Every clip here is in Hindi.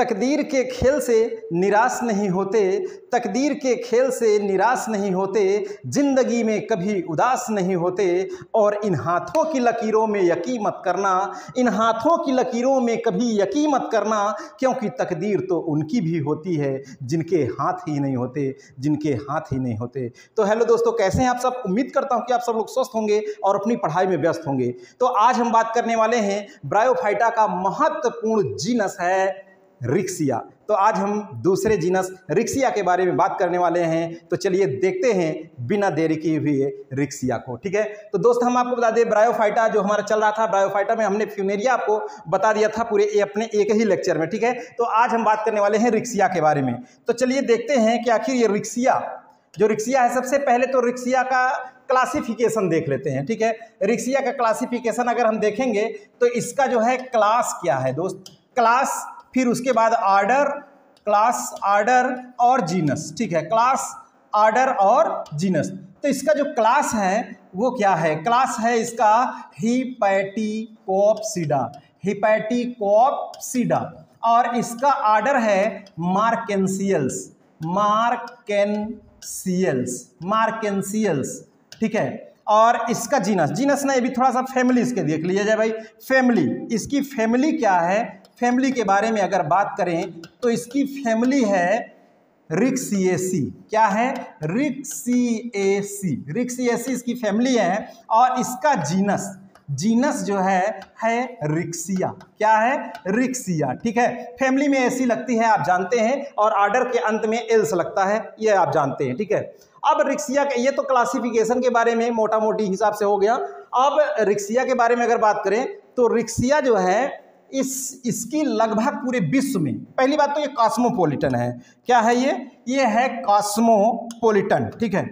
तकदीर के खेल से निराश नहीं होते, तकदीर के खेल से निराश नहीं होते, ज़िंदगी में कभी उदास नहीं होते, और इन हाथों की लकीरों में यकीन मत करना, इन हाथों की लकीरों में कभी यकी मत करना, क्योंकि तकदीर तो उनकी भी होती है, जिनके हाथ ही नहीं होते, जिनके हाथ ही नहीं होते। तो हेलो दोस्तों, कैसे हैं आप सब? उम्मीद करता हूँ कि आप सब लोग स्वस्थ होंगे और अपनी पढ़ाई में व्यस्त होंगे। तो आज हम बात करने वाले हैं ब्रायोफाइटा का महत्वपूर्ण जीनस है रिक्सिया। तो आज हम दूसरे जीनस रिक्सिया के बारे में बात करने वाले हैं। तो चलिए देखते हैं बिना देरी किए हुए रिक्सिया को, ठीक है? तो दोस्त, हम आपको बता दें, ब्रायोफाइटा जो हमारा चल रहा था, ब्रायोफाइटा में हमने फ्यूनेरिया आपको बता दिया था पूरे अपने एक ही लेक्चर में, ठीक है? तो आज हम बात करने वाले हैं रिक्सिया के बारे में। तो चलिए देखते हैं कि आखिर ये रिक्सिया, जो रिक्सिया है, सबसे पहले तो रिक्सिया का क्लासिफिकेशन देख लेते हैं, ठीक है? रिक्सिया का क्लासिफिकेशन अगर हम देखेंगे तो इसका जो है क्लास क्या है, दोस्त? क्लास फिर उसके बाद आर्डर क्लास आर्डर और जीनस ठीक है? क्लास आर्डर और जीनस तो इसका जो क्लास है, वो क्या है? क्लास है इसका हिपैटिकोप्सिडा हिपैटिकोप्सिडा और इसका आर्डर है मार्केंसियल्स मार्केंसियल्स मार्केंसियल्स ठीक है? और इसका जीनस जीनस ना ये भी थोड़ा सा फैमिली इसके देख लिया जाए भाई। फैमिली इसकी फैमिली क्या है? फैमिली के बारे में अगर बात करें तो इसकी फैमिली है रिक्सिएसी क्या है? रिक्सिएसी रिक्सिएसी इसकी फैमिली है और इसका जीनस। जीनस जो है है रिक्सिया। क्या है? रिक्सिया। ठीक है? फैमिली में ऐसी लगती है, आप जानते हैं, और आर्डर के अंत में एल्स लगता है, ये आप जानते हैं, ठीक है? अब रिक्सिया के, ये तो क्लासिफिकेशन के बारे में मोटा मोटी हिसाब से हो गया। अब रिक्सिया के बारे में अगर बात करें तो रिक्सिया जो है इस, इसकी लगभग पूरे विश्व में, पहली बात तो ये कॉस्मोपोलिटन है। क्या है ये? ये है कॉस्मोपोलिटन, ठीक है?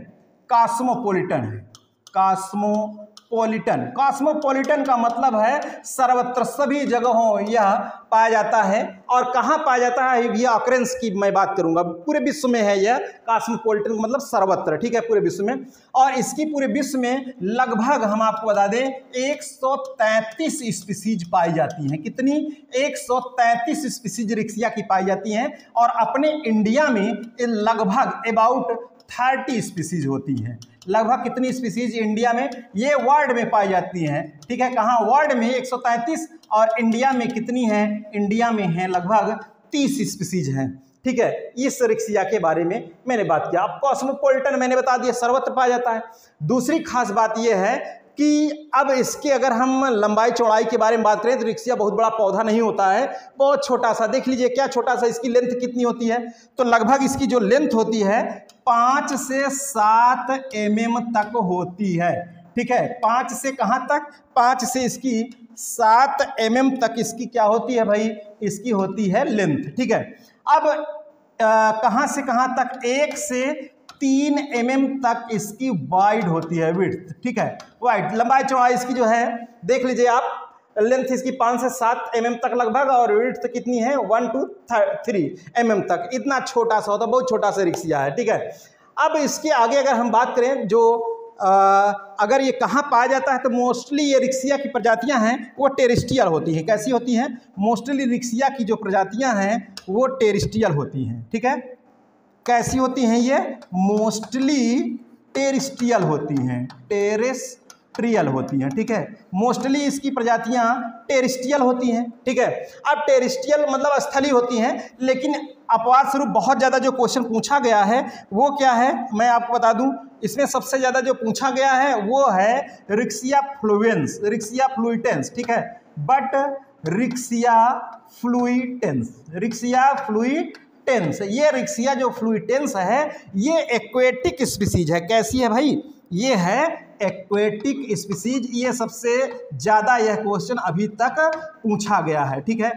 कॉस्मोपोलिटन है। कास्मो पॉलिटन कॉस्मोपॉलिटन का मतलब है सर्वत्र सभी जगहों यह पाया जाता है। और कहाँ पाया जाता है? यह ऑक्रेंस की मैं बात करूँगा। पूरे विश्व में है यह कॉस्मोपॉलिटन मतलब सर्वत्र, ठीक है? पूरे विश्व में। और इसकी पूरे विश्व में लगभग हम आपको बता दें 133 स्पीसीज पाई जाती हैं। कितनी? 133 स्पीसीज रिक्सिया की पाई जाती हैं। और अपने इंडिया में लगभग अबाउट थर्टी स्पीसीज होती हैं। लगभग कितनी स्पीसीज इंडिया में? ये वर्ल्ड में पाई जाती हैं। ठीक है, कहाँ? वर्ल्ड में 133 और इंडिया में कितनी हैं? इंडिया में हैं, लगभग 30 स्पीसीज हैं। ठीक है, इस रिक्सिया के बारे में मैंने बात किया। आप कॉस्मोपोलिटन मैंने बता दिया, सर्वत्र पाया जाता है। दूसरी खास बात यह है कि अब इसके अगर हम लंबाई चौड़ाई के बारे में बात करें तो रिक्सिया बहुत बड़ा पौधा नहीं होता है, बहुत छोटा सा। देख लीजिए क्या छोटा सा इसकी लेंथ कितनी होती है। तो लगभग इसकी जो लेंथ होती है, पाँच से सात एम mm तक होती है। ठीक है? पाँच से कहाँ तक? पाँच से इसकी सात एम mm तक इसकी क्या होती है भाई? इसकी होती है लेंथ ठीक है? अब कहाँ से कहाँ तक? एक से तीन एम mm तक इसकी वाइड होती है विड्थ ठीक है? वाइड लंबाई चौड़ाई इसकी जो है देख लीजिए आप लेंथ इसकी पाँच से सात एम mm तक लगभग और विड्थ कितनी है? One two three M mm तक। इतना छोटा सा होता बहुत छोटा सा रिक्सिया है ठीक है? अब इसके आगे अगर हम बात करें जो आ, अगर ये कहाँ पाया जाता है तो मोस्टली ये रिक्सिया की प्रजातियाँ हैं वो टेरिस्टियल होती हैं। कैसी होती हैं? मोस्टली रिक्सिया की जो प्रजातियाँ हैं वो टेरिस्टियल होती हैं ठीक है? कैसी होती हैं ये? मोस्टली टेरिस्ट्रियल होती हैं, टेरेस्ट्रियल होती हैं, ठीक है? मोस्टली इसकी प्रजातियाँ टेरिस्ट्रियल होती हैं, ठीक है? अब टेरिस्ट्रियल मतलब स्थली होती हैं, लेकिन अपवाद स्वरूप बहुत ज़्यादा जो क्वेश्चन पूछा गया है, वो क्या है? मैं आपको बता दूँ, इसमें सबसे ज़्यादा जो पूछा गया है, वो है रिक्सिया फ्लुएंस, रिक्सिया फ्लुइटेंस, ठीक है? But Riccia fluitans, Riccia fluitans ये रिक्सिया जो फ्लूटेंस है, ये एक्वेटिक स्पीसीज है। कैसी है भाई? ये है एक्वेटिक स्पीसीज ये सबसे ज़्यादा यह क्वेश्चन अभी तक पूछा गया है, ठीक है?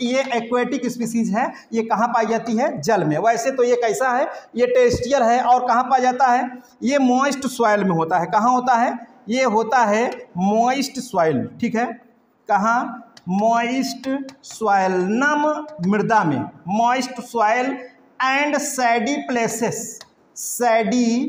ये एक्वेटिक स्पीसीज है। ये कहाँ पाई जाती है? जल में। वैसे तो ये कैसा है? ये टेस्टियर है और कहाँ पाया जाता है? ये मॉइस्ट सॉइल में होता है। कहाँ होता है? ये होता है मॉइस्ट सॉइल ठीक है? कहाँ? मॉइस्ट सॉयल नम मृदा में moist soil and shady places shady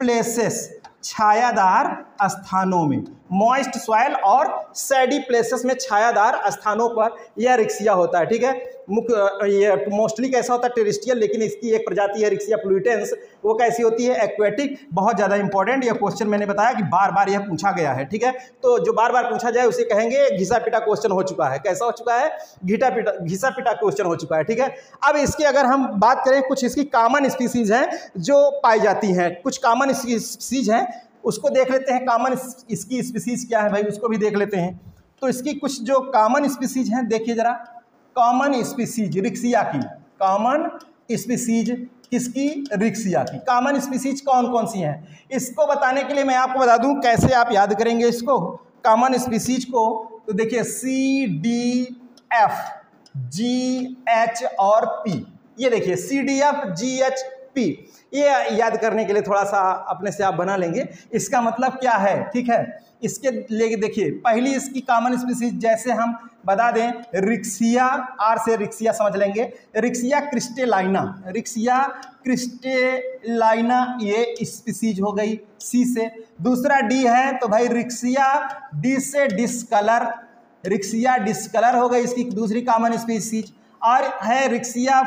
places छायादार स्थानों में। मॉइस्ट सॉइल और सैडी प्लेसेस में छायादार स्थानों पर यह रिक्सिया होता है, ठीक है? मुख्य ये मोस्टली कैसा होता है? टेरिस्टियल लेकिन इसकी एक प्रजाति है रिक्सिया प्लूटेंस वो कैसी होती है? एक्वेटिक बहुत ज़्यादा इंपॉर्टेंट यह क्वेश्चन मैंने बताया कि बार बार यह पूछा गया है, ठीक है? तो जो बार बार पूछा जाए, उसे कहेंगे घिसा पिटा क्वेश्चन हो चुका है। कैसा हो चुका है? घिटा पिटा घिसा पिटा क्वेश्चन हो चुका है, ठीक है? अब इसकी अगर हम बात करें, कुछ इसकी कॉमन स्पीसीज हैं जो पाई जाती हैं। कुछ कॉमन स्पीसीज हैं उसको देख लेते हैं कॉमन इसकी स्पीसीज क्या है भाई, उसको भी देख लेते हैं। तो इसकी कुछ जो कॉमन स्पीसीज हैं, देखिए ज़रा। कॉमन स्पीसीज रिक्सिया की। कॉमन स्पीसीज किसकी? रिक्सिया की। कॉमन स्पीसीज कौन कौन सी हैं? इसको बताने के लिए मैं आपको बता दूँ, कैसे आप याद करेंगे इसको? कॉमन स्पीसीज को तो देखिए C D F G H और पी ये देखिए C D F G H P ये याद करने के लिए थोड़ा सा अपने से आप बना लेंगे। इसका मतलब क्या है? ठीक है? इसके लिए देखिए, पहली इसकी कॉमन स्पीसीज जैसे हम बता दें रिक्सिया आर से रिक्सिया समझ लेंगे। रिक्सिया क्रिस्टेलाइना रिक्सिया क्रिस्टेलाइना ये स्पीसीज हो गई सी से। दूसरा डी है तो भाई रिक्सिया डी से डिसकलर रिक्सिया डिस्कलर हो गई इसकी दूसरी कॉमन स्पीसीज और है Riccia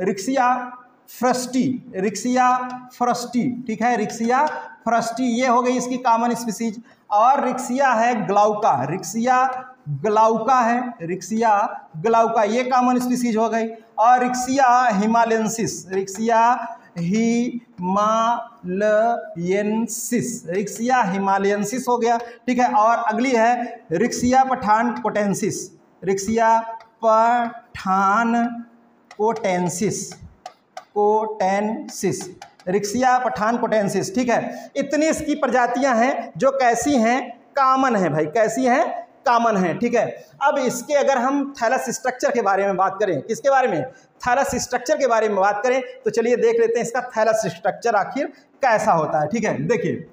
Riccia frostii, Riccia frostii, ठीक है, रिक्सिया फ्रस्टी, ये हो गई इसकी कॉमन स्पीसीज और रिक्सिया है ग्लाउका, रिक्सिया ग्लाउका है, रिक्सिया ग्लाउका, ये कॉमन स्पीसीज हो गई। और Riccia himalayensis Riccia himalayensis Riccia himalayensis हो गया, ठीक है। और अगली है Riccia pathankotensis Riccia pathankotensis kotensis Riccia pathankotensis ठीक है? इतनी इसकी प्रजातियाँ हैं जो कैसी हैं? कामन है भाई, कैसी हैं? कामन है, ठीक है? अब इसके अगर हम थैलस स्ट्रक्चर के बारे में बात करें, किसके बारे में? थैलस स्ट्रक्चर के बारे में बात करें तो चलिए देख लेते हैं इसका थैलस स्ट्रक्चर आखिर कैसा होता है, ठीक है? देखिए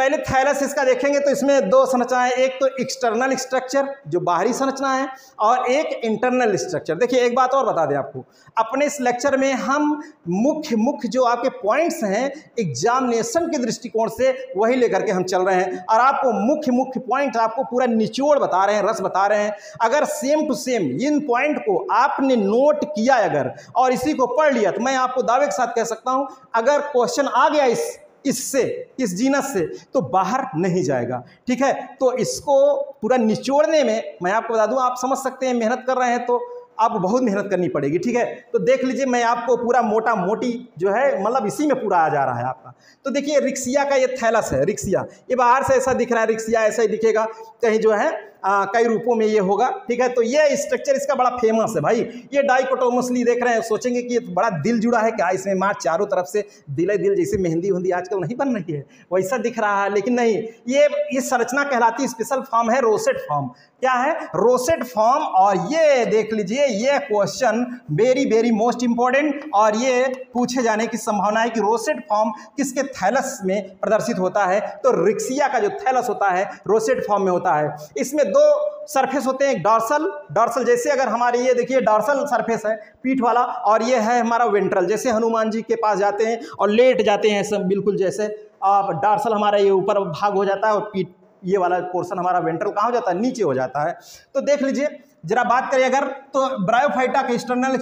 पहले थैलस इसका देखेंगे तो इसमें दो संरचनाएँ एक तो एक्सटर्नल स्ट्रक्चर जो बाहरी संरचना है, और एक इंटरनल स्ट्रक्चर देखिए, एक बात और बता दें आपको। अपने इस लेक्चर में हम मुख्य मुख्य जो आपके पॉइंट्स हैं एग्जामिनेशन के दृष्टिकोण से वही लेकर के हम चल रहे हैं। और आपको मुख्य मुख्य पॉइंट आपको पूरा निचोड़ बता रहे हैं, रस बता रहे हैं। अगर same to same in point को आपने नोट किया अगर, और इसी को पढ़ लिया तो मैं आपको दावे के साथ कह सकता हूँ, अगर क्वेश्चन आ गया इस इससे, इस जीनस से तो बाहर नहीं जाएगा। ठीक है? तो इसको पूरा निचोड़ने में, मैं आपको बता दूँ, आप समझ सकते हैं, मेहनत कर रहे हैं तो आपको बहुत मेहनत करनी पड़ेगी, ठीक है? तो देख लीजिए, मैं आपको पूरा मोटा मोटी जो है मतलब इसी में पूरा आ जा रहा है आपका। तो देखिए, रिक्सिया का ये थैलस है, रिक्सिया। ये बाहर से ऐसा दिख रहा है, रिक्सिया ऐसा ही दिखेगा। कहीं जो है आ, कई रूपों में ये होगा ठीक है? तो ये स्ट्रक्चर इसका बड़ा फ़ेमस है भाई। ये डाइकोटोमसली देख रहे हैं सोचेंगे कि ये तो बड़ा दिल जुड़ा है क्या इसमें माँ चारों तरफ़ से दिल दिल जैसे मेहंदी वहंदी आजकल नहीं बन रही है वैसा दिख रहा है लेकिन नहीं ये इस संरचना कहलाती स्पेशल फॉर्म है रोसेट फॉर्म क्या है? रोसेट फॉर्म और ये देख लीजिए ये question very very most important और ये पूछे जाने की संभावना है कि रोसेट फॉर्म किसके थैलस में प्रदर्शित होता है। तो रिक्सिया का जो थैलस होता है रोसेट फॉर्म में होता है। इसमें दो सरफेस होते हैं, एक डॉर्सल डॉर्सल जैसे अगर हमारे ये देखिए डॉर्सल सरफेस है, पीठ वाला, और ये है हमारा वेंट्रल जैसे हनुमान जी के पास जाते हैं और लेट जाते हैं सब, बिल्कुल जैसे आप डॉर्सल हमारा ये ऊपर भाग हो जाता है और पीठ, ये वाला पोर्सन हमारा वेंट्रल कहाँ हो जाता है? नीचे हो जाता है। तो देख लीजिए, जरा बात करें अगर तो ब्रायोफाइटा के एक्सटर्नल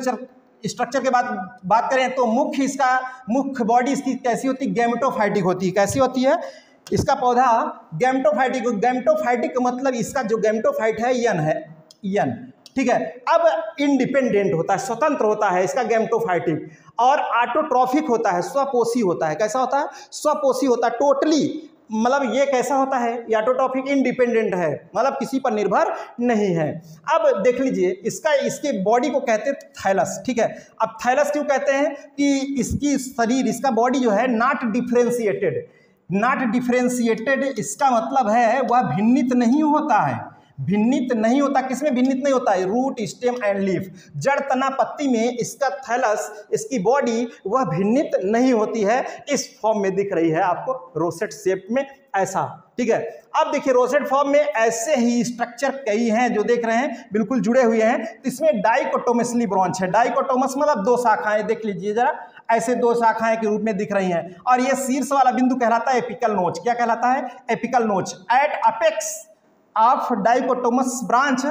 स्ट्रक्चर के बाद बात करें तो मुख्य इसका मुख्य बॉडी इसकी कैसी होती है गैमेटोफाइटिक होती है कैसी होती है? इसका पौधा गैमटोफाइटिक गैमटोफाइटिक मतलब इसका जो गैमटोफाइट है, यन है, यन, ठीक है? अब इंडिपेंडेंट होता है, स्वतंत्र होता है इसका गैमटोफाइटिक और ऑटोट्रॉफिक होता है, स्वपोषी होता है। कैसा होता है? स्वपोषी होता है टोटली मतलब ये कैसा होता है? याटोटॉपिक इंडिपेंडेंट है मतलब किसी पर निर्भर नहीं है। अब देख लीजिए, इसका, इसके बॉडी को कहते हैं थैलस ठीक है? अब थैलस क्यों कहते हैं? कि इसकी शरीर, इसका बॉडी जो है नॉट डिफ्रेंशिएटेड नॉट डिफ्रेंशिएटेड इसका मतलब है वह भिन्नित नहीं होता है। भिन्नित नहीं होता, किसमें भिन्नित नहीं होता? है रूट, स्टेम एंड लीफ। जड़ तना पत्ती में इसका थैलस, इसकी बॉडी, वह भिन्नित नहीं होती है। इस फॉर्म में दिख रही है आपको रोसेट शेप में ऐसा, ठीक है? अब देखिए, रोसेट फॉर्म में ऐसे ही स्ट्रक्चर कई हैं जो देख रहे हैं, बिल्कुल जुड़े हुए हैं। तो इसमें डाइकोटोमसली ब्रांच है। डाइकोटोमस मतलब दो शाखाएँ, देख लीजिए जरा। ऐसे दो शाखाएँ के रूप में दिख रही हैं। और ये शीर्ष वाला बिंदु कहलाता है एपिकल नोच। क्या कहलाता है? Apical notch. At apex of dichotomous branch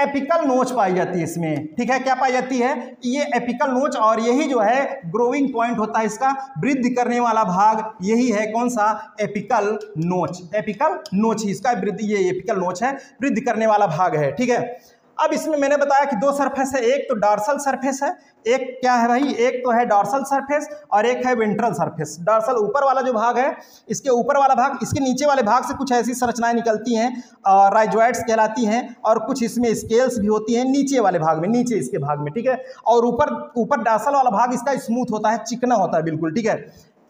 apical notch पाई जाती है इसमें। ठीक है, क्या पाई जाती है? ये एपिकल नोच और यही जो है ग्रोविंग पॉइंट होता है इसका, वृद्धि करने वाला भाग, यही है कौन सा? एपिकल नोच। एपिकल नोच ही, इसका वृद्धि, ये एपिकल नोच है, वृद्धि करने वाला भाग है। ठीक है? अब इसमें मैंने बताया कि दो सरफेस है, एक तो डार्सल सरफेस है, एक क्या है भाई? एक तो है डार्सल सरफेस और एक है वेंट्रल सरफेस डार्सल ऊपर वाला जो भाग है, इसके ऊपर वाला भाग, इसके नीचे वाले भाग से कुछ ऐसी संरचनाएँ निकलती हैं राइजॉइड्स कहलाती हैं और कुछ इसमें स्केल्स भी होती हैं नीचे वाले भाग में, नीचे इसके भाग में, ठीक है? और ऊपर ऊपर डार्सल वाला भाग इसका स्मूथ होता है, चिकना होता है बिल्कुल, ठीक है?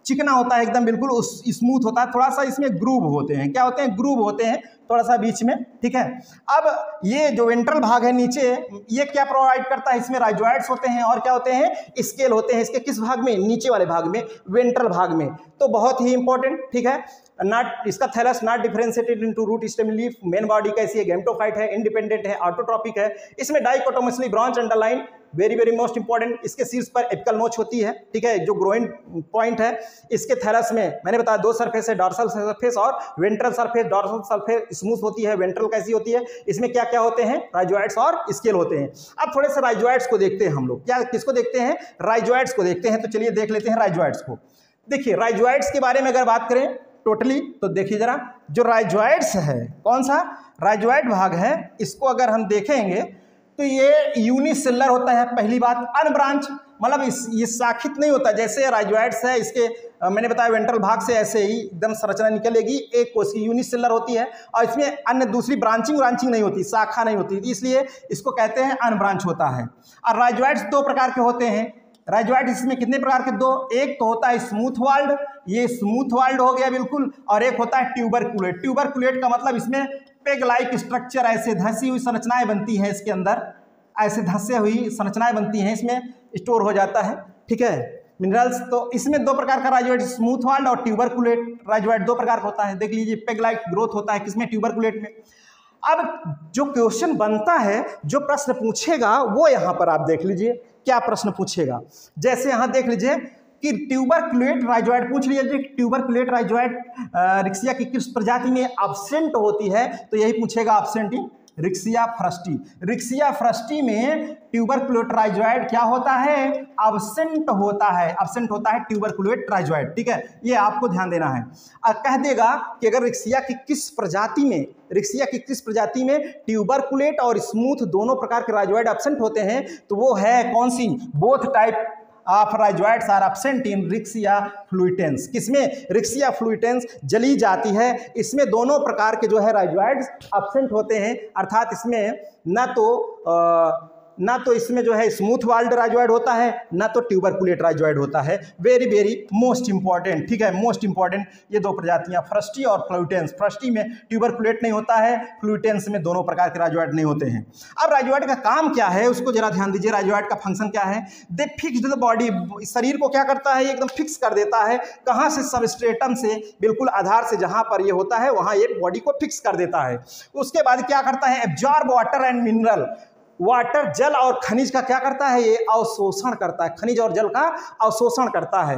चिकना होता है एकदम बिल्कुल स्मूथ होता है, थोड़ा सा इसमें ग्रूव होते हैं। क्या होते हैं? ग्रूव होते हैं। थोड़ा सा बीच में, ठीक है? अब ये जो वेंट्रल भाग है नीचे, ये क्या प्रोवाइड करता है? इसमें राइजॉइड्स होते हैं और क्या होते हैं? स्केल होते हैं। इसके किस भाग में? नीचे वाले भाग में वेंट्रल भाग में। तो बहुत ही इंपॉर्टेंट ठीक है? नॉट इसका thallus not differentiated into root stem leaf main body कैसी है गेम्टोफाइट है इंडिपेंडेंट है ऑटोट्रॉपिक है। इसमें dichotomously branch underline very very most important इसके शीर्ष पर एपिकल नोच होती है, ठीक है? जो ग्रोइंग पॉइंट है, इसके थैलस में, मैंने बताया दो सरफेस है डॉर्सल सरफेस और ventral surface dorsal surface smooth होती है, वेंट्रल कैसी होती है, इसमें क्या क्या होते हैं? राइजोइड्स और स्केल होते हैं। अब थोड़े से राइजोइड्स को देखते हैं हम लोग। क्या, किसको देखते हैं? राइजोइड्स को देखते हैं तो चलिए देख लेते हैं राइजोइड्स को। देखिए राइजोइड्स के बारे में अगर बात करें टोटली तो देखिए जरा, जो राइजोइड्स है, कौन सा? राइजोइड भाग है। इसको अगर हम देखेंगे तो ये यूनिसेलर होता है, पहली बात अनब्रांच मतलब इस ये शाखित नहीं होता। जैसे राइजोइड्स है इसके आ, मैंने बताया वेंट्रल भाग से ऐसे ही एकदम संरचना निकलेगी एक कोश की यूनिसेलर होती है और इसमें अन्य दूसरी ब्रांचिंग ब्रांचिंग नहीं होती शाखा नहीं होती इसलिए इसको कहते हैं अनब्रांच होता है। और राइजोइड्स दो प्रकार के होते हैं। राइजोइड इसमें कितने प्रकार के? दो एक तो होता है स्मूथ वाल्ड ये स्मूथ वाल्ड हो गया बिल्कुल और एक होता है ट्यूबरकुलेट। ट्यूबरकुलेट का मतलब इसमें पेग लाइक स्ट्रक्चर ऐसे धसी हुई संरचनाएँ बनती हैं इसके अंदर। ऐसे धसे हुई संरचनाएँ बनती हैं, इसमें स्टोर हो जाता है, ठीक है? मिनरल्स तो इसमें दो प्रकार का राइजोइड स्मूथ वाल्ड और ट्यूबरकुलेट राइजोइड दो प्रकार का होता है। देख लीजिए पेग लाइक ग्रोथ होता है किसमें? ट्यूबरकुलेट में। अब जो क्वेश्चन बनता है, जो प्रश्न पूछेगा, वो यहाँ पर आप देख लीजिए, क्या प्रश्न पूछेगा? जैसे यहाँ देख लीजिए कि ट्यूबरकुलेट राइजोइड पूछ लीजिए ट्यूबरकुलेट राइजोइड रिक्सिया की किस प्रजाति में अब्सेंट होती है? तो यही पूछेगा absent in Riccia frostii. Riccia frostii में ट्यूबरकुलेट राइजोइड क्या होता है? अब्सेंट होता है। अब्सेंट होता है ट्यूबरकुलेट राइजोइड ठीक है? ये आपको ध्यान देना है। और कह देगा कि अगर रिक्सिया की किस प्रजाति में, रिक्सिया की किस प्रजाति में ट्यूबरकुलेट और स्मूथ दोनों प्रकार के राइजोइड अब्सेंट होते हैं तो वो है कौन सी? Both type of rhizoids are absent in Riccia fluitans किसमें? रिक्सिया फ्लूटेंस जली जाती है। इसमें दोनों प्रकार के जो है राइजॉइड्स एबसेंट होते हैं। अर्थात इसमें न तो आ, ना तो इसमें जो है स्मूथ वाल्ड राइजॉइड होता है, ना तो ट्यूबरकुलेट राइजॉइड होता है। वेरी वेरी मोस्ट इंपॉर्टेंट ठीक है? मोस्ट इंपॉर्टेंट ये दो प्रजातियाँ फ्रस्टी और फ्लूटेंस फ्रस्टी में ट्यूबरकुलेट नहीं होता है फ्लूटेंस में दोनों प्रकार के राइजॉइड नहीं होते हैं। अब राइजॉइड का काम क्या है? उसको जरा ध्यान दीजिए राइजॉइड का फ़ंक्शन क्या है? दे फिक्स द बॉडी शरीर को क्या करता है? एकदम फिक्स कर देता है। कहाँ से? सबस्ट्रेटम से, बिल्कुल आधार से जहाँ पर ये होता है, वहाँ ये बॉडी को फिक्स कर देता है। उसके बाद क्या करता है? Absorb water and mineral water, जल और खनिज का क्या करता है? ये अवशोषण करता है। खनिज और जल का अवशोषण करता है।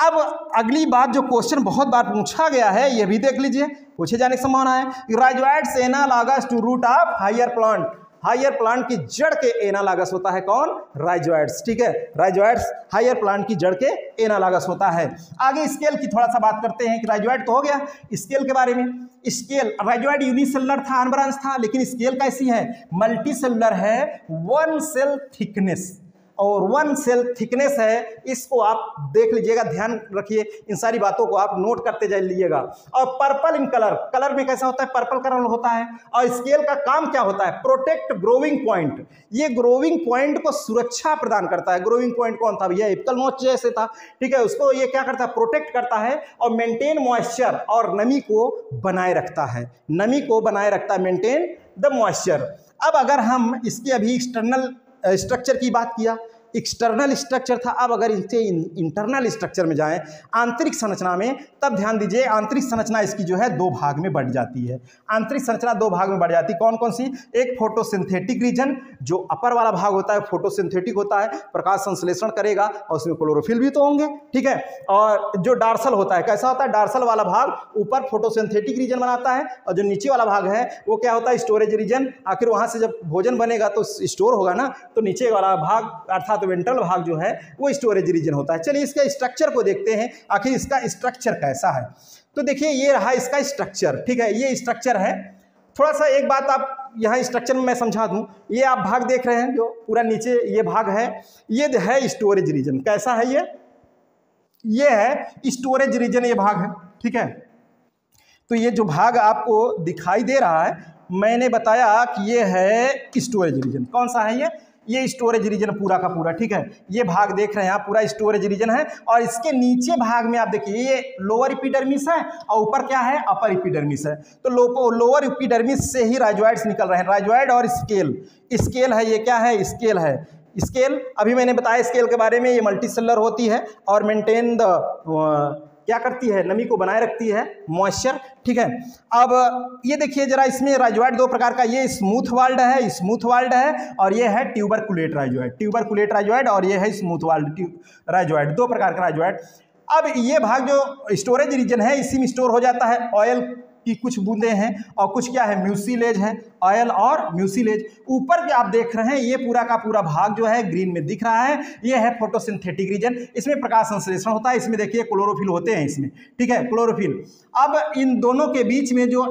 अब अगली बात, जो क्वेश्चन बहुत बार पूछा गया है, ये भी देख लीजिए। पूछे जाने की संभावना है। Graduate analogous to root of higher plant higher plant की जड़ के एनालागस होता है कौन? राइजोइड्स, ठीक है? राइजोइड्स, हायर प्लांट की जड़ के एनालागस होता है। आगे स्केल की थोड़ा सा बात करते हैं कि राइजोइड तो हो गया। स्केल के बारे में। स्केल, राइजोइड यूनिसेलर था अनब्रांच था, लेकिन स्केल कैसी है? मल्टी है वन सेल थिकनेस और वन सेल थिकनेस है, इसको आप देख लीजिएगा, ध्यान रखिए, इन सारी बातों को आप नोट करते जाइएगा और पर्पल इन कलर कलर में कैसा होता है? पर्पल कलर होता है। और स्केल का काम क्या होता है? प्रोटेक्ट ग्रोविंग पॉइंट ये ग्रोविंग पॉइंट को सुरक्षा प्रदान करता है। ग्रोविंग पॉइंट कौन था भैया? इपकल नोच जैसे था। ठीक है, उसको ये क्या करता है? प्रोटेक्ट करता है और मेंटेन मॉइस्चर और नमी को बनाए रखता है। नमी को बनाए रखता है मेंटेन द मॉइस्चर अब अगर हम इसके अभी एक्सटर्नल स्ट्रक्चर की बात किया एक्सटर्नल स्ट्रक्चर था। अब अगर इनसे इंटरनल स्ट्रक्चर में जाएँ, आंतरिक संरचना में, तब ध्यान दीजिए, आंतरिक संरचना इसकी जो है दो भाग में बढ़ जाती है। आंतरिक संरचना दो भाग में बढ़ जाती है। कौन कौन सी? एक फोटोसिंथेटिक रीजन जो अपर वाला भाग होता है फोटोसिंथेटिक होता है, प्रकाश संश्लेषण करेगा और उसमें क्लोरोफिल भी तो होंगे, ठीक है? और जो डार्सल होता है, कैसा होता है? डार्सल वाला भाग ऊपर फोटोसिंथेटिक रीजन बनाता है और जो नीचे वाला भाग है, वो क्या होता है? स्टोरेज रीजन आखिर वहाँ से जब भोजन बनेगा तो स्टोर होगा ना? तो नीचे वाला भाग, अर्थात वेंट्रल भाग जो है, वो स्टोरेज रीजन होता है। चलिए इसके स्ट्रक्चर को देखते हैं। आखिर इसका स्ट्रक्चर कैसा है? तो देखिए, ये रहा इसका स्ट्रक्चर ठीक है? ये स्ट्रक्चर है। थोड़ा सा एक बात आप यहाँ स्ट्रक्चर में मैं समझा दूँ। ये आप भाग देख रहे हैं, जो पूरा नीचे ये भाग है। ये है स्टोरेज रीजन कैसा है ये? ये है स्टोरेज रीजन ये भाग है, ठीक है? तो ये जो भाग आपको दिखाई दे रहा है, मैंने बताया कि ये है स्टोरेज रीजन कौन सा है ये? ये स्टोरेज रीजन पूरा का पूरा ठीक है? ये भाग देख रहे हैं आप पूरा स्टोरेज रीजन है और इसके नीचे भाग में आप देखिए ये लोअर इपीडर्मिस है और ऊपर क्या है? अपर इपीडर्मिस है। तो लो, लोअर इपीडर्मिस से ही राइजॉइड्स निकल रहे हैं। राइजॉइड और स्केल स्केल है ये क्या है? स्केल है। स्केल अभी मैंने बताया स्केल के बारे में ये मल्टी होती है और मेंटेन द क्या करती है? नमी को बनाए रखती है मॉइस्चर ठीक है? अब ये देखिए जरा इसमें राइजॉइड दो प्रकार का, ये स्मूथ वाल्ड है स्मूथ वाल्ड है और ये है ट्यूबरकुलेट ट्यूबर ट्यूबरकुलेट राइजॉइड और ये है स्मूथ वाल्ड राइजॉइड दो प्रकार का राइजोइड अब ये भाग जो स्टोरेज रीजन है, इसी में स्टोर हो जाता है ऑयल की कुछ बूंदे हैं और कुछ क्या है म्यूसीलेज है ऑयल और म्यूसीलेज ऊपर के आप देख रहे हैं, ये पूरा का पूरा भाग जो है ग्रीन में दिख रहा है। ये है फोटोसिंथेटिक रीजन इसमें प्रकाश संश्लेषण होता है। इसमें देखिए क्लोरोफिल होते हैं इसमें। ठीक है क्लोरोफिल अब इन दोनों के बीच में जो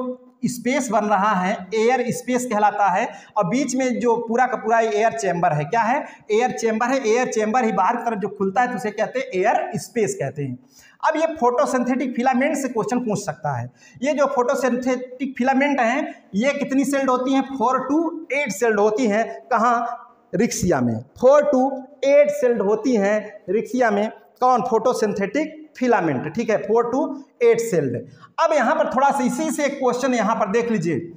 स्पेस बन रहा है एयर स्पेस कहलाता है, और बीच में जो पूरा का पूरा एयर चैम्बर है, क्या है? एयर चैम्बर है एयर चैम्बर ही बाहर की तरफ़ जो खुलता है तो उसे कहते हैं एयर स्पेस कहते हैं। अब ये फोटोसिंथेटिक फिलामेंट से क्वेश्चन पूछ सकता है। ये जो फोटोसिंथेटिक फिलामेंट हैं, ये कितनी सेल्ड होती हैं? फोर टू एट सेल्ड होती हैं। कहाँ? रिक्सिया में। फोर टू एट सेल्ड होती हैं रिक्सिया में। कौन? फोटोसिंथेटिक फिलामेंट, ठीक है, फोर टू एट सेल्ड। अब यहाँ पर थोड़ा सा इसी से एक क्वेश्चन यहाँ पर देख लीजिए।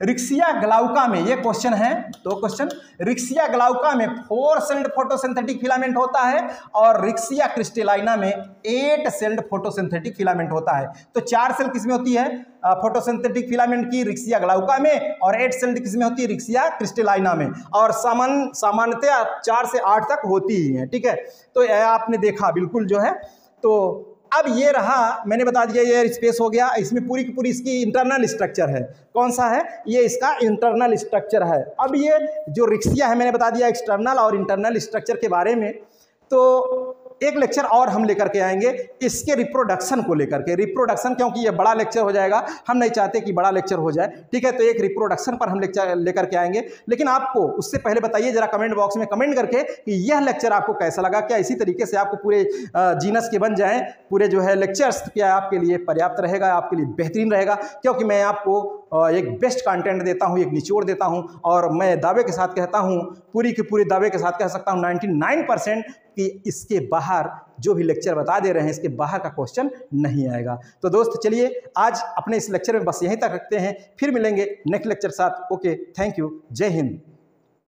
रिक्सिया ग्लाउका में, ये क्वेश्चन है, दो क्वेश्चन रिक्सिया ग्लाउका में फोर सेल्ड फोटोसिंथेटिक फिलामेंट होता है और रिक्सिया क्रिस्टेलाइना में एट सेल्ड फोटोसिंथेटिक फिलामेंट होता है। तो चार सेल किसमें होती है? फोटोसिंथेटिक फिलामेंट की रिक्सिया ग्लाउका में और एट सेल्ड किसमें होती है? रिक्सिया क्रिस्टेलाइना में। और सामान सामान्यतः चार से आठ तक होती ही है, ठीक है? तो आपने देखा, बिल्कुल जो है तो अब ये रहा, मैंने बता दिया ये स्पेस हो गया, इसमें पूरी की पूरी इसकी इंटरनल स्ट्रक्चर है। कौन सा है? ये इसका इंटरनल स्ट्रक्चर है। अब ये जो रिक्सिया है, मैंने बता दिया एक्सटर्नल और इंटरनल स्ट्रक्चर के बारे में। तो एक लेक्चर और हम लेकर के आएँगे, इसके रिप्रोडक्शन को लेकर के। रिप्रोडक्शन क्योंकि ये बड़ा लेक्चर हो जाएगा, हम नहीं चाहते कि बड़ा लेक्चर हो जाए, ठीक है? तो एक रिप्रोडक्शन पर हम लेक्चर लेकर के आएँगे। लेकिन आपको उससे पहले बताइए, जरा कमेंट बॉक्स में कमेंट करके कि यह लेक्चर आपको कैसा लगा? क्या इसी तरीके से आपको पूरे जीनस के बन जाएँ? पूरे जो है लेक्चर्स क्या आपके लिए पर्याप्त रहेगा? आपके लिए बेहतरीन रहेगा? क्योंकि मैं आपको एक बेस्ट कंटेंट देता हूँ, एक निचोड़ देता हूँ और मैं दावे के साथ कहता हूँ, पूरी के पूरे दावे के साथ कह सकता हूँ 99 परसेंट कि इसके बाहर जो भी लेक्चर बता दे रहे हैं, इसके बाहर का क्वेश्चन नहीं आएगा। तो दोस्त, चलिए आज अपने इस लेक्चर में बस यहीं तक रखते हैं, फिर मिलेंगे नेक्स्ट लेक्चर साथ। Okay thank you Jai Hind.